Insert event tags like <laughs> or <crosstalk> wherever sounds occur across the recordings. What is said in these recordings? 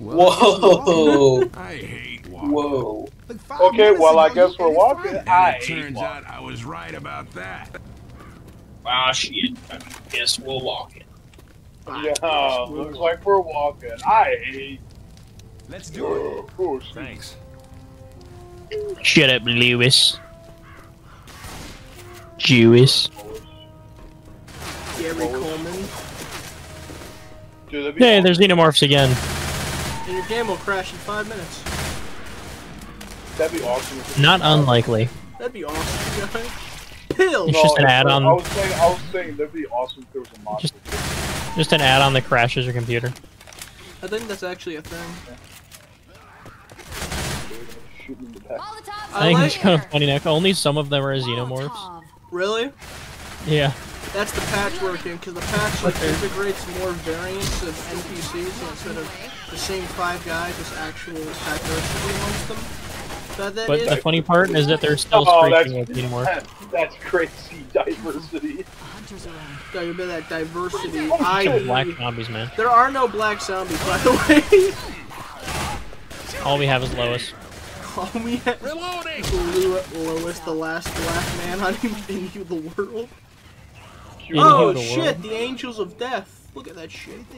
Whoa! I hate walking. Whoa! Okay, well, I guess we're walking. I it hate turns walking. out I was right about that. Ah, shit. I guess we'll walk it. Yeah, looks like we're walking. I hate. Let's Oh, of course. Thanks. Shut up, Lewis. Jewish. Gary Coleman. Dude, Hey, there's xenomorphs again. And your game will crash in five minutes. That'd be awesome. Not unlikely. That'd be awesome, guys. Pills! It's just an add-on. I was saying, I was saying that'd be awesome if there was a monster. Just an add-on that crashes your computer. I think that's actually a thing. Shooting in the back. I think it's kind of funny now. Only some of them are xenomorphs. Really? Yeah. That's the patchworking, because the patch like, integrates more variants of NPCs so instead of the same five guys, just actual diversity amongst them. But that But is- the funny part is that they're still Oh, that's, screeching with xenomorphs. <laughs> that's crazy diversity. Got a bit of that diversity. Bunch of I.e., black zombies, man. there are no black zombies, by the way. All we have is Lois. Call me Reloading! Lew- Lois, the last black man on <laughs> Into the World. Into oh the shit, world. the Angels of Death. Look at that shit. The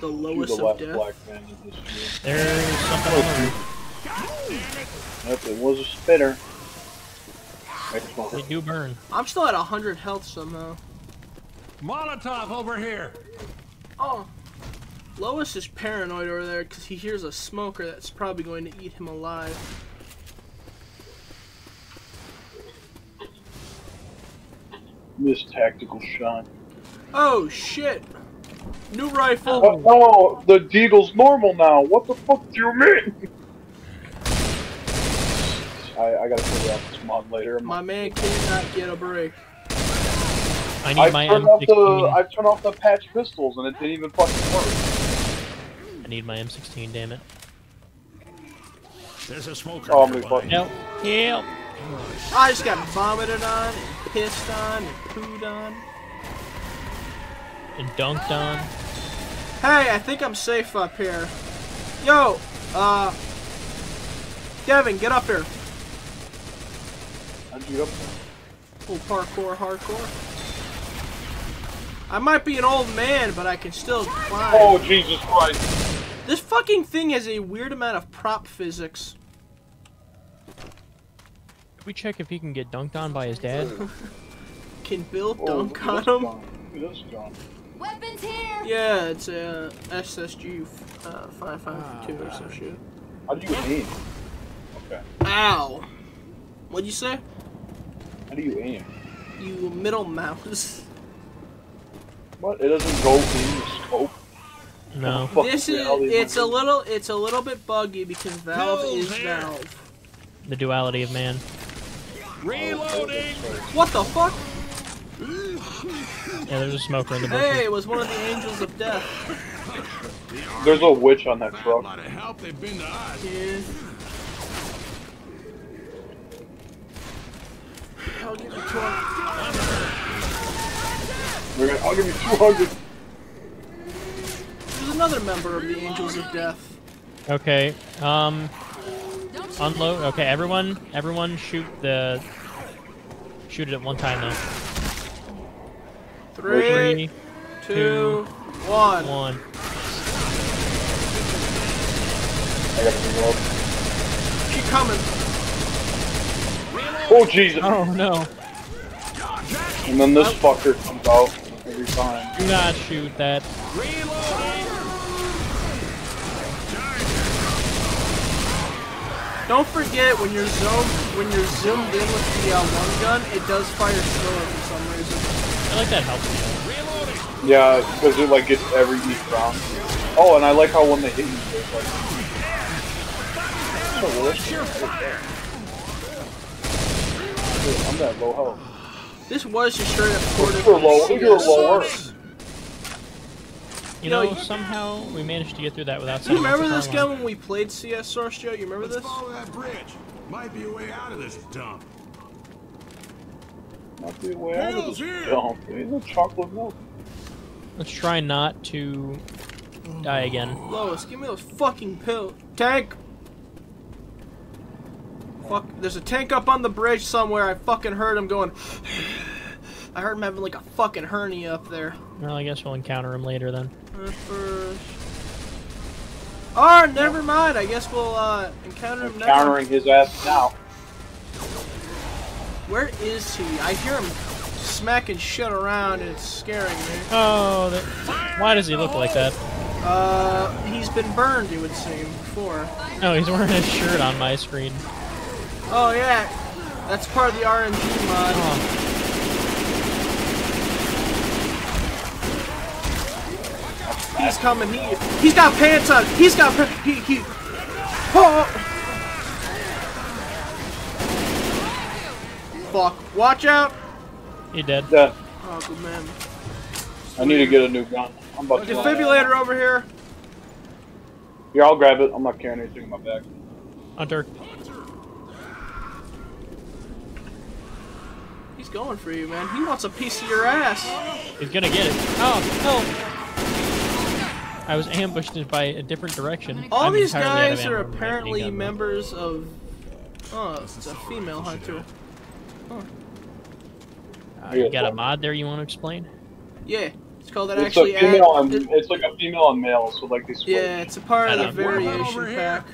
You're Lois the lowest of Death. black man in this There's something on the roof. Yep, it was a spitter. Next one. They do burn. I'm still at 100 health somehow. Molotov over here. Oh. Lois is paranoid over there because he hears a smoker that's probably going to eat him alive. Missed tactical shot. Oh shit! New rifle! Uh, oh, no, the Deagle's normal now. What the fuck do you mean? I, I gotta figure out this mod later. My man cannot get a break. I need I my turned off the M16. I turned off the patch pistols and it didn't even fucking work. I need my M16, damn it. There's a smoker. Oh, I'm nearby. fucking. Help! Help! I just got vomited on, and pissed on, and pooed on. And dunked on. Hey, I think I'm safe up here. Yo, uh, Devin, get up here. How'd you get up there? Full parkour, hardcore. I might be an old man, but I can still climb. Oh Jesus Christ! This fucking thing has a weird amount of prop physics. Can we check if he can get dunked on by his dad? <laughs> Can Bill Oh, dunk on him? gun. This gun. Weapons here! Yeah, it's a SSG uh, 552 or some shit. How do you aim? Okay. Ow! What'd you say? How do you aim? You middle mouse. What? It doesn't go in the scope. No. This is it's a little it's a little bit buggy because Valve Pills is here. Valve. The duality of man. Reloading. What the fuck? Yeah, there's a smoker in the bushes. Hey, it was one of the angels of death. There's a witch on that A truck. lot of help they've been to us. Yeah. I'll give you 20. We're gonna, I'll give you 200. There's another member of the Angels of Death. Okay. Um. Unload. Okay, everyone. Everyone, shoot the. Shoot it at one time though. Three, Three, two, one. one. I gotta. Keep coming. Oh Jesus! Oh no! And then this fucker comes out every time. Do not shoot that. Don't forget when you're zoomed when you're zoomed in with the uh, one gun, it does fire slower for some reason. I like that helps me. Yeah, because it like gets every each round. Oh, and I like how when they hit you, it's like. Oh, well, that's Dude, I'm that low health. This was just straight up ported You're low. from You're CS. lower. You Yo, know, you- somehow we managed to get through that without. You remember this car gun alarm. when we played CS Source Joe? You remember Let's this? follow that bridge. Might be a way out of this dump. Not the way out of this here. dump. Ain't no chocolate milk. Let's try not to die again. Lois, give me those fucking pills. Tank! Fuck, there's a tank up on the bridge somewhere. I fucking heard him going. I heard him having like a fucking hernia up there. Well, I guess we'll encounter him later then. Uh, first. Oh, never mind. I guess we'll uh, encounter him next. Countering his ass now. Where is he? I hear him smacking shit around and it's scaring me. Oh, that, why does he look like that? Uh, he's been burned, it would seem, before. Oh, he's wearing his shirt on my screen. Oh, yeah. That's part of the RNG mod. Oh, He's coming. He, he's got pants on. He's got. pa- He, he. Oh. Fuck. Watch out. he dead. Yeah, Oh, good man. I need to get a new gun. I'm about to. Uh, Defibrillator over here. Here, I'll grab it. I'm not carrying anything in my bag. Hunter. He's going for you, man. He wants a piece of your ass. He's gonna get it. Oh, no! I was ambushed by a different direction. All I'm these entirely out of guys are apparently handgun, though. members of. Oh, it's a female hunter. Uh, you got a mod there you want to explain? Yeah, it's called that It's actually. a female add- and it's like a female and male, so like they split. Yeah, it's a part of the variation pack.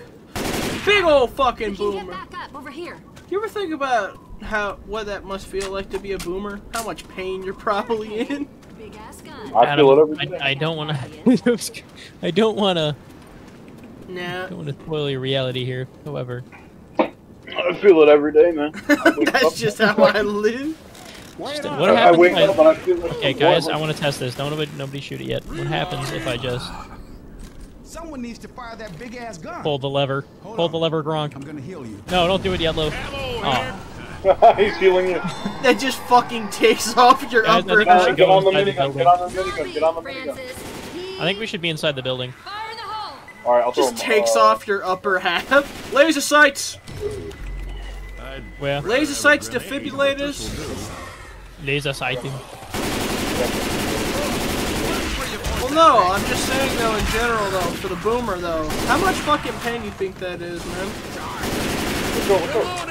Big old fucking We boomer. back up over here. You ever think about how what that must feel like to be a boomer? How much pain you're <laughs> probably in? Big ass. I feel it Adam, every day. I, <laughs> I don't want to. I don't want to. Nah, Don't want to spoil your reality here. However, I feel it every day, man. <laughs> I wake up- that's just how I live. what I, I happens? wake if I- up and I feel like Okay, guys, I want to test this. Don't nobody, nobody shoot it yet. What happens if I just Someone needs to fire that big ass gun. pull the lever? Pull the lever, Gronk. I'm gonna heal you. No, don't do it yet, Lo. Oh, <laughs> He's healing you. <laughs> That just fucking takes off your Guys, I upper think we should half. get go on the minigun. Get on the minigun. Get on the minigun. I think we should be inside the building. Fire in the hole. All right, I'll Just him. takes uh, off your upper half. Laser sights. I'd Where? Laser sights defibrillators. this'll do. Laser sighting. Well, no, I'm just saying though, in general though, for the boomer though, how much fucking pain you think that is, man? Let's go, let's go.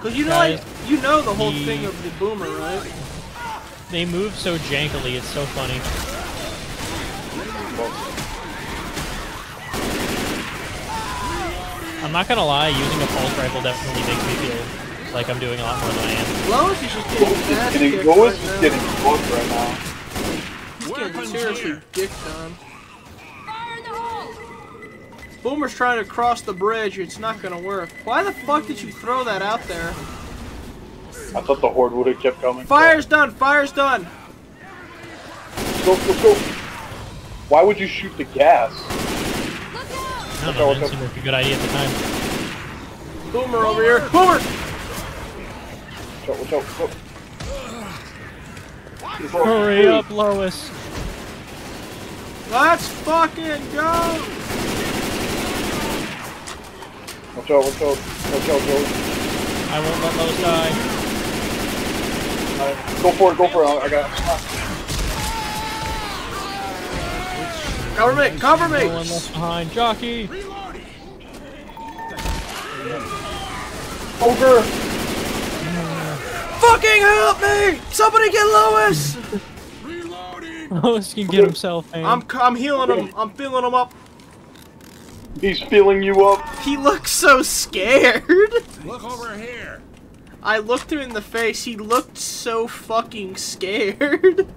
Cause you know, like, you know the whole the- thing of the boomer, right? They move so jankily, it's so funny. I'm not gonna lie, using a pulse rifle definitely makes me feel like I'm doing a lot more than I am. Lois is just getting his ass Getting, Lois right is now. getting fucked right now. He's getting seriously dicked on. Boomer's trying to cross the bridge. It's not gonna work. Why the fuck did you throw that out there? I thought the horde would have kept coming. Fire's done. Fire's done. Go, go, go. Why would you shoot the gas? Look out. I don't know, it seemed like a good idea at the time. Boomer over here. Boomer. Watch out, watch out, go. Hurry up, Lois. Let's fucking go. Watch out, watch out, watch out, Joey. I won't let Lois die. Alright, Go for it, go for it. I got. Cover me. Cover No one left behind. Jockey! Ogre. Fucking help me! Somebody get Lois. <laughs> Lois can get himself, man. I'm I'm healing him. I'm feeling him up. He's filling you up. He looks so scared. Look over here. I looked him in the face. He looked so fucking scared.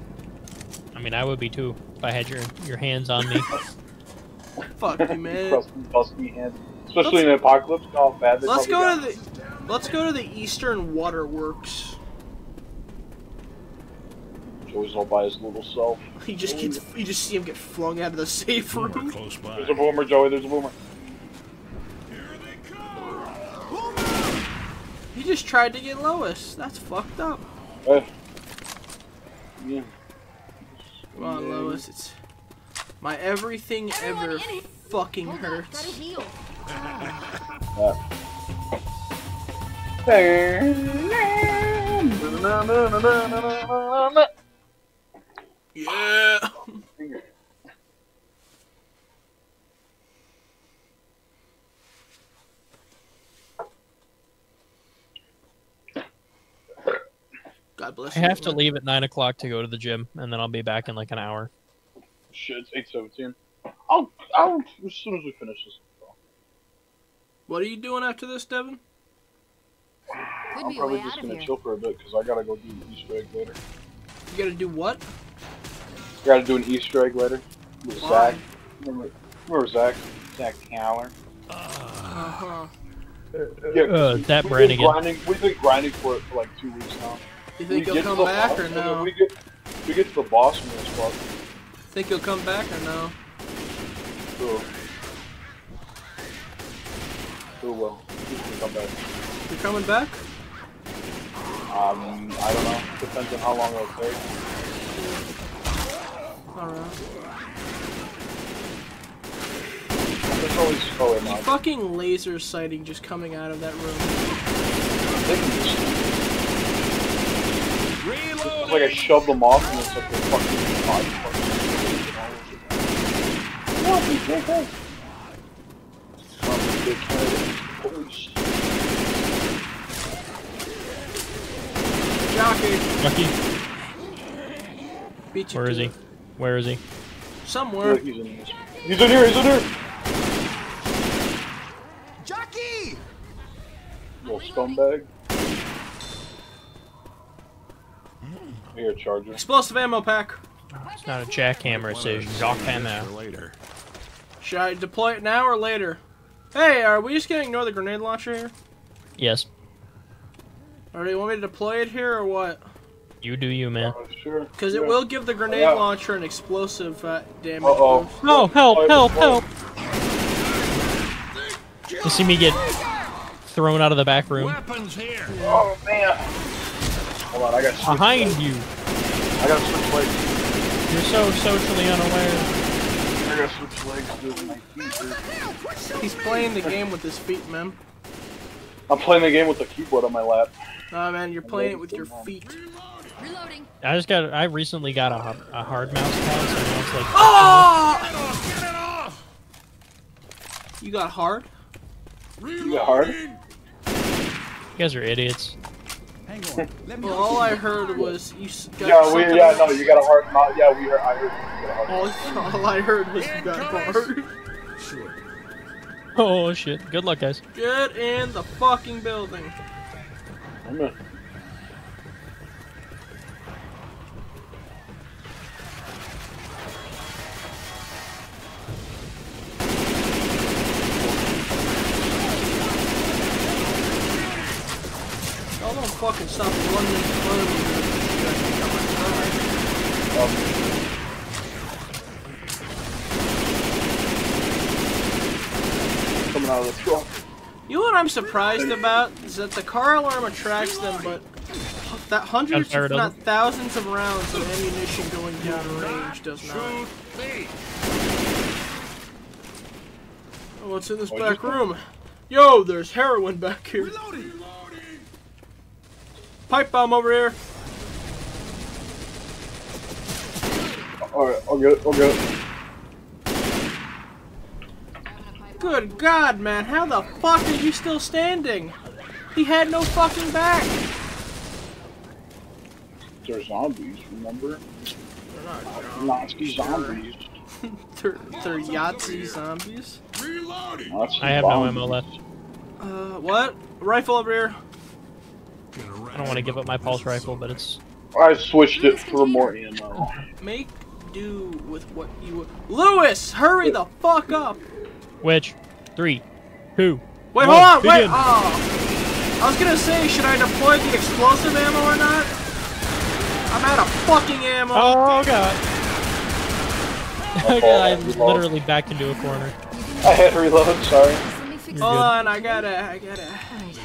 <laughs> I mean, I would be too if I had your your hands on me. <laughs> Fuck you, <laughs> man. Crusty, dusty hand. Especially in an apocalypse. Oh, bad. they Let's go probably to the let's go to the Eastern Waterworks. Joey's all by his little self. <laughs> He just gets you just see him get flung out of the safe Boomer room. close by. There's a boomer, Joey. There's a boomer. Here they come. Boomer! He just tried to get Lois. That's fucked up. Hey. Yeah. Come on, Lois. It's my everything Everyone ever fucking Hold up. hurts. Gotta heal. <laughs> That. <laughs> Yeah. God bless. I have you, to man. leave at nine o'clock to go to the gym, and then I'll be back in like an hour. Shit, it's eight seventeen. I'll, I'll as soon as we finish this. What are you doing after this, Devin? Could I'm probably just gonna chill for a bit because I gotta go do Easter egg later. You gotta do what? Gotta do an Easter egg later with Why? Zach. Remember, remember Zach? Zach Caller. Uh huh. Yeah, Uh, we- that we've Brannigan. Been grinding, we've been grinding for it for like two weeks now. You think We he'll get to come the back boss- or no? We get, we get to the boss man spot. Think he'll come back or no? So, so well. He's gonna come back. You're coming back? Um, I don't know. Depends on how long it'll take. Alright. There's always oh wait. Fucking laser sighting just coming out of that room. They can just, Reload. it's like I shoved them off and it's like a fucking body fucking. What the fuck? Fucking dickhead. Holy shit. Jockey, Lucky, beat you. where to he? It. Where is he? Somewhere. like he's in this. He's in here. He's in here. Jockey! Little scumbag. Here, Charger. Explosive ammo pack. It's not a jackhammer. It says Jacques Hammer. For later. Should I deploy it now or later? Hey, are we just gonna ignore the grenade launcher here? Yes, Or do you want me to deploy it here or what? You do you, man. Uh, sure. Because it will give the grenade Yeah. launcher an explosive uh, damage. Uh-oh. boost. No, help, Oh, help, oh. help! You see me get thrown out of the back room. Weapons here. Oh man. Hold on, I got Behind legs. you! I got switch legs. You're so socially unaware. I got switch legs to my feet. He's playing the game with his feet, man. I'm playing the game with the keyboard on my lap. Nah, man, you're playing it with your feet. Reloading. I just got. I recently got a, a hard mouse pad, so now it's like. Oh! Get it off. You got hard? You got hard? You guys are idiots. Hang on. <laughs> Let me Well, all I heard was you got Yeah, we yeah no, you got a hard mouse. Yeah, we heard. I heard. You got a hard All, <laughs> all I heard was you got hard. Oh shit! Good luck, guys. Get in the fucking building. I'm in. Y'all don't fucking stop running in front of me. You guys think I'm gonna die. Um, coming out of the truck. You know what I'm surprised about is that the car alarm attracts them, but that hundreds, Gunfire if not doesn't. thousands, of rounds of ammunition going down range does not. Shoot. Oh, what's in this What'd back you say? room? Yo, there's heroin back here. Reloading! Pipe bomb over here. Alright, I'll get it. I'll get it. Good God, man, how the fuck are you still standing? He had no fucking back. They're zombies, remember? They're not Nazi zombies. <laughs> They're, they're Yahtzee zombies. Reloading. I have no zombies. ammo left. Uh, what? Rifle over here. I don't want to give up my pulse rifle, but it's. I switched it for more ammo. Make do with what you. Lewis, hurry the fuck up! Which? Three, two. Wait, One, hold on, wait. Oh, I was gonna say, should I deploy the explosive ammo or not? I'm out of fucking ammo. Oh god! <laughs> okay, I fault, my fault. literally backed into a corner. I had to reload, sorry. Let me fix You're Hold good. on, I gotta, I gotta. Alright.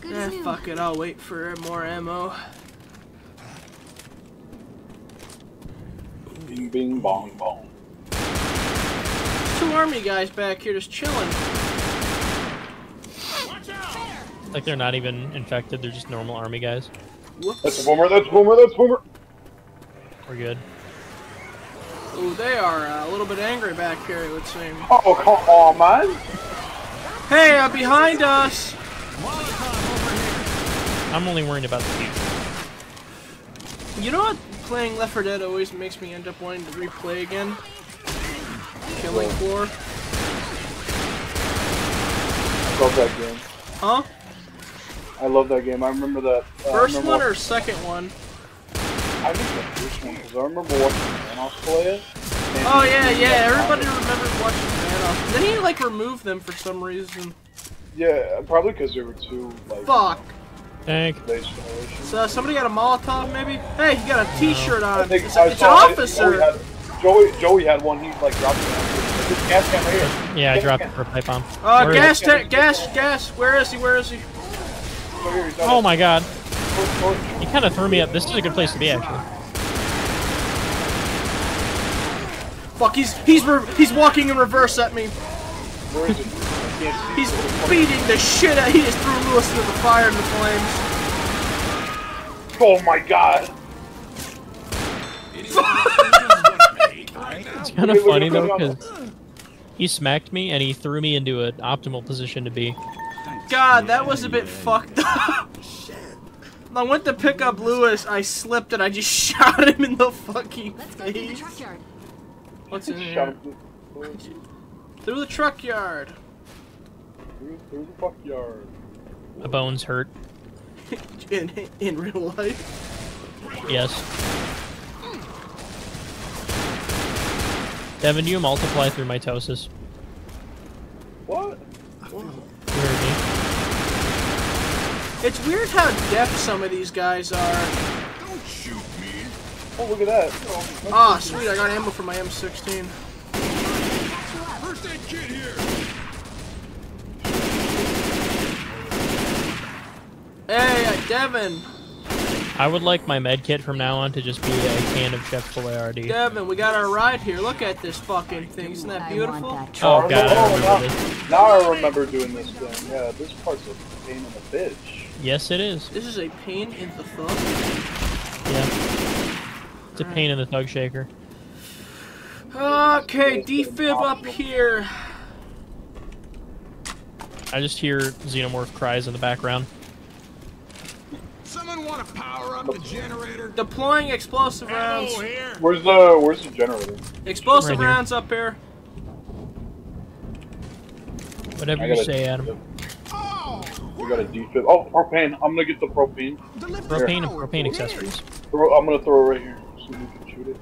Good Eh, as fuck it, I'll wait for more ammo. Bing, bing, bong, bong. Two army guys back here just chilling. Like they're not even infected; they're just normal army guys. That's a boomer, that's a boomer, that's a boomer. We're good. Ooh, they are uh, a little bit angry back here, it would seem. Oh, come on, man. Hey, uh, behind us! I'm only worried about the future. You know what? Playing Left 4 Dead always makes me end up wanting to replay again. Killing Floor. I love that game. Huh? I love that game. I remember that. Uh, First remember one wa- or second one? I think the first one because I remember watching Thanos play it. Oh yeah, yeah. Everybody power. remembers watching Thanos. Then he like removed them for some reason. Yeah, probably because there were two like Fuck. Tank. base generations. So somebody got a Molotov maybe? Hey, he got a T-shirt I on. think It's, I it's an saw it. officer. Joey had, Joey, Joey had one. He like dropped it. This gas can right here. Yeah, I dropped it for a pipe bomb. Uh, Where is gas, it? gas, gas. Where is he? Where is he? Here, Oh my god. Torch, torch. He kind of threw me up. This is a good place to be, actually. Fuck, he's he's he's walking in reverse at me. Where is it? I can't see. He's beating the shit out. He just threw Lewis into the fire and the flames. Oh my god. <laughs> It's kind of Wait, wait, funny, though, because he smacked me and he threw me into an optimal position to be. God, that was a bit fucked up. I went to pick up Lewis, I slipped and I just <laughs> shot him in the fucking Let's go to the face. yard. What's in Shot here? through, Through the truck yard. through, through the fuck yard. My bones hurt. <laughs> In in real life. Yes. Devin, you multiply through mitosis. What? You heard me. It's weird how deaf some of these guys are. Don't shoot me. Oh, look at that. Oh, Ah, sweet, I got ammo for my M16. First aid kit here. Hey, uh, Devin! I would like my med kit from now on to just be a can of Chef Boyardee. Devin, we got our ride here. Look at this fucking thing. Isn't that beautiful? Oh god, I Oh, remember now, this. now I remember doing this thing. Yeah, this part's a pain in the bitch. Yes, it is. This is a pain in the thumb. Yeah. It's a pain in the thug shaker. Okay, defib up here. I just hear xenomorph cries in the background. Someone want to power up the generator? Deploying explosive rounds. Ammo here. Where's the Where's the generator? Explosive Right rounds up here. Whatever you say, Adam. Oh, We got a defib. Oh, propane. I'm gonna get the propane. Propane and propane accessories. Throw, I'm gonna throw it right here so we can shoot it.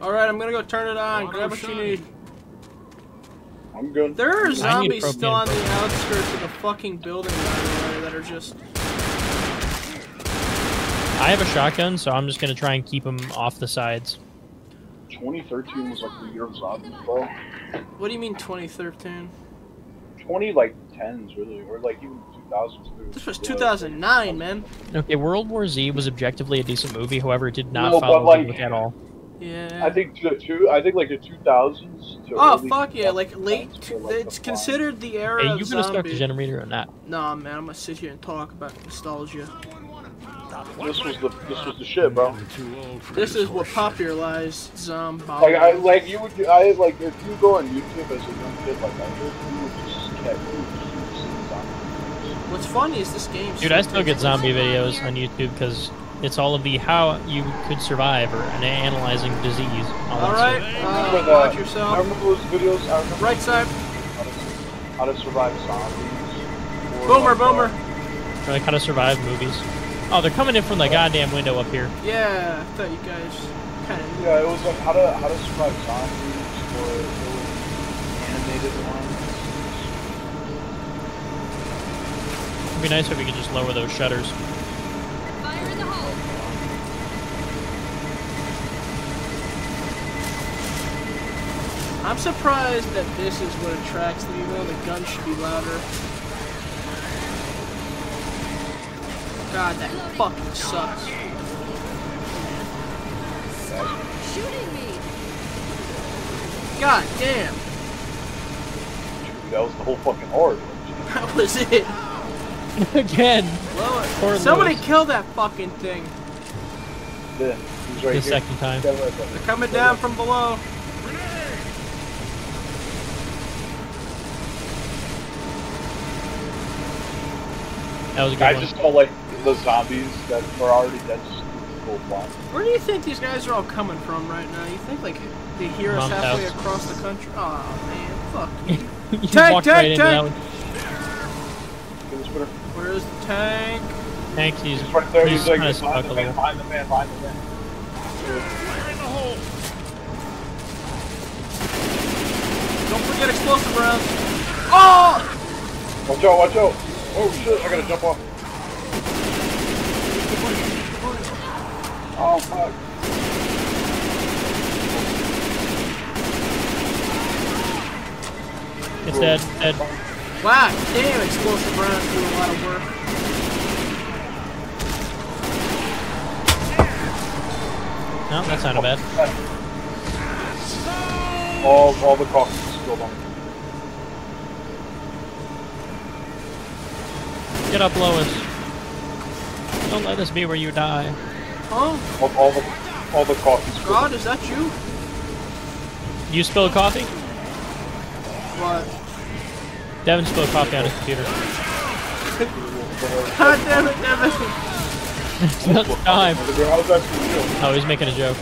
Alright, I'm gonna go turn it on. Auto Grab what you need. I'm good. There are zombies still on the outskirts of the fucking building, by the way, that are just. I have a shotgun, so I'm just gonna try and keep them off the sides. 2013 was like the year of zombies, bro. What do you mean 2013? 20 like tens really, or like even 2000s. This was 2009, man. Okay, World War Z was objectively a decent movie. However, it did not No, follow like- the book at all. Yeah. I think the two. I think like the 2000s. To Oh early fuck yeah! Like late. were, like, It's the considered the era Hey, of you gonna start the generator or not? Nah, man, I'm gonna sit here and talk about nostalgia. This was the this was the shit, bro. Too old for This is what popularized zombie. Like I like you would I like if you go on YouTube as a young kid like I did, you would just catch you would just see zombies. What's funny is this game. Dude, I still get zombie videos on YouTube because it's all of the how you could survive or and analyzing disease. All that All right, stuff. Remember uh, the- watch I yourself. remember those videos. I remember Right side. how to, how to survive zombies. Boomer, like, boomer. uh, Or like how to survive movies. Oh, they're coming in from the goddamn window up here. Yeah, I thought you guys kind of. yeah, it was like how to how to survive zombies or it was animated ones. It'd be nice if we could just lower those shutters. Fire in the hole. I'm surprised that this is what attracts them, even though the gun should be louder. God, that fucking sucks. Stop Shooting me. God damn, That was the whole fucking horde. <laughs> that was it. Again, Blow Somebody Lewis. kill that fucking thing. Then he's right the here. second time. Yeah, right there. They're coming down from below. That was a good I one. just saw like the zombies that were already dead just. Where do you think these guys are all coming from right now? You think like they hear us Mom's halfway house. across the country? Oh man, fuck <laughs> you. you Tank, tank, right tank! one. Get the spinner. Where's the tank? Tank, he's, He's right there. he's He's like, kind of behind stuck a the man, behind the man, behind the man. Don't forget explosive rounds. Oh! Watch out, watch out. Oh shit, I gotta jump off. Oh fuck. It's dead, dead. Wow, damn, explosive rounds do a lot of work. No, that's not a bad. All, all the coffee is spilled on. Get up, Lois. Don't let this be where you die. Huh? All, all the, all the coffee spilled. God, is that you? You spilled coffee? What? Devin spilled coffee on his computer. <laughs> God damn it, Devin! <laughs> it's not time. How's that for Oh, he's making a joke.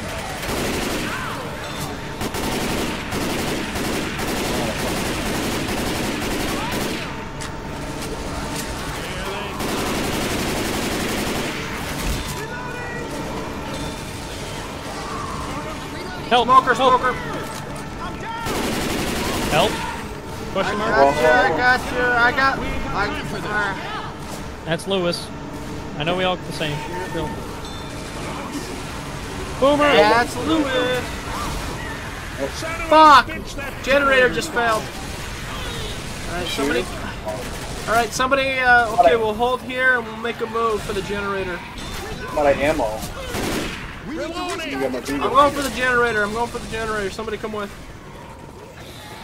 Help! Smoker, help! smoker! Help! Question mark? I got you, I got you, I got... I, That's Lewis. I know we all look the same. Still. Boomer! That's Lewis! Fuck! Generator just failed. Alright, somebody... Alright, somebody, uh, okay, we'll hold here and we'll make a move for the generator. I'm out of ammo. You got my I'm going for the generator, I'm going for the generator. Somebody come with.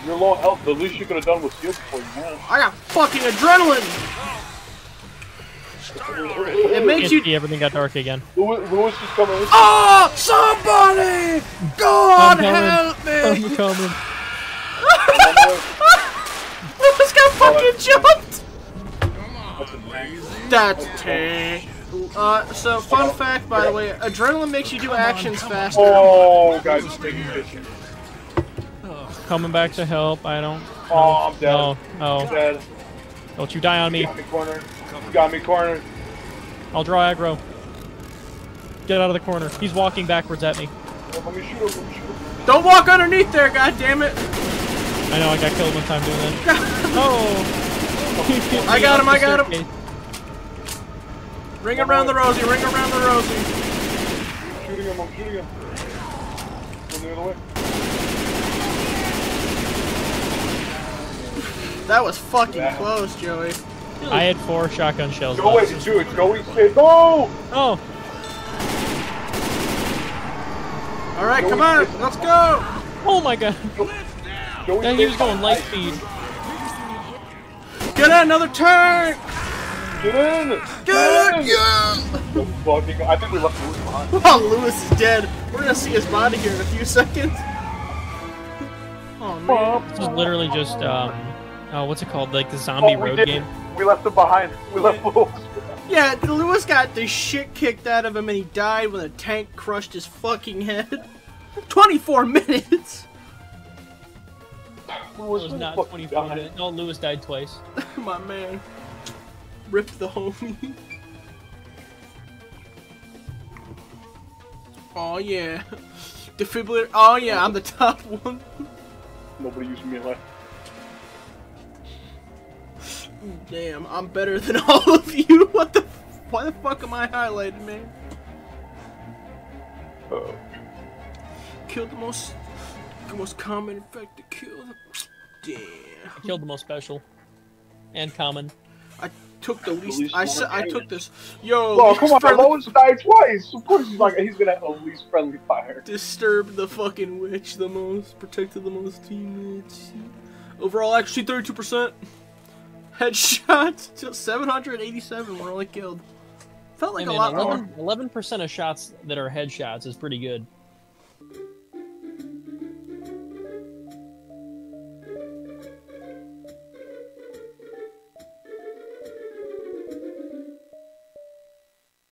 You're low health. The least you could have done was heal before you went. I got fucking adrenaline! It makes you... everything got dark again. Lewis, Lewis is coming. in. Oh! Somebody! God I'm coming. help me! I'm coming. <laughs> Lewis got fucking jumped! That's amazing. That's tank. Uh, so fun fact, by the way, adrenaline makes you do actions faster. Oh, guys, it's taking picture. Coming back to help. I don't. Oh, I'm dead. Oh, oh. Dead. Don't you die on me. Got me cornered. Got me cornered. I'll draw aggro. Get out of the corner. He's walking backwards at me. Let me shoot him. Let me shoot him. Don't walk underneath there, God damn it! I know I got killed one time doing that. <laughs> oh! <laughs> I got him, I got him. Staircase. Ring around the rosy, ring around the rosy. Shooting him. I'm shooting him. Going the other way. That was fucking Yeah. close, Joey. I had four shotgun shells. Go left. away, dude. Go eat shit. No! Oh! Alright, come on, let's go! Oh my god! Go Yeah, eat he was going light speed. Get another tank! Get in! Get in! Yeah! The fucking. I think we left Lewis behind. <laughs> Oh, Lewis is dead. We're gonna see his body here in a few seconds. Oh man. This is literally just, um, oh, what's it called? Like the zombie Oh, we road did. game? We left him behind. We left Lewis. Yeah, Lewis got the shit kicked out of him and he died when a tank crushed his fucking head. <laughs> 24 minutes! It was not 24 minutes. No, Lewis died twice. <laughs> My man. Rip the homie. <laughs> Oh yeah. Defibrillator. Oh yeah, I'm the top one. Nobody used me like. Damn, I'm better than <laughs> all of you. What the? Why the fuck am I highlighted, man? Uh, Killed the most, the most common infected kill. Damn. Killed the most special. And common. I took the least. least I said I took this. Yo. oh, come on. friendly- Lois died twice. Of course he's like he's gonna have the least friendly fire. Disturbed the fucking witch the most. Protected the most teammates. Overall, actually, 32%. Headshots, <laughs> just 787 were only killed. Felt like Hey, a lot more. 11, percent of shots that are headshots is pretty good.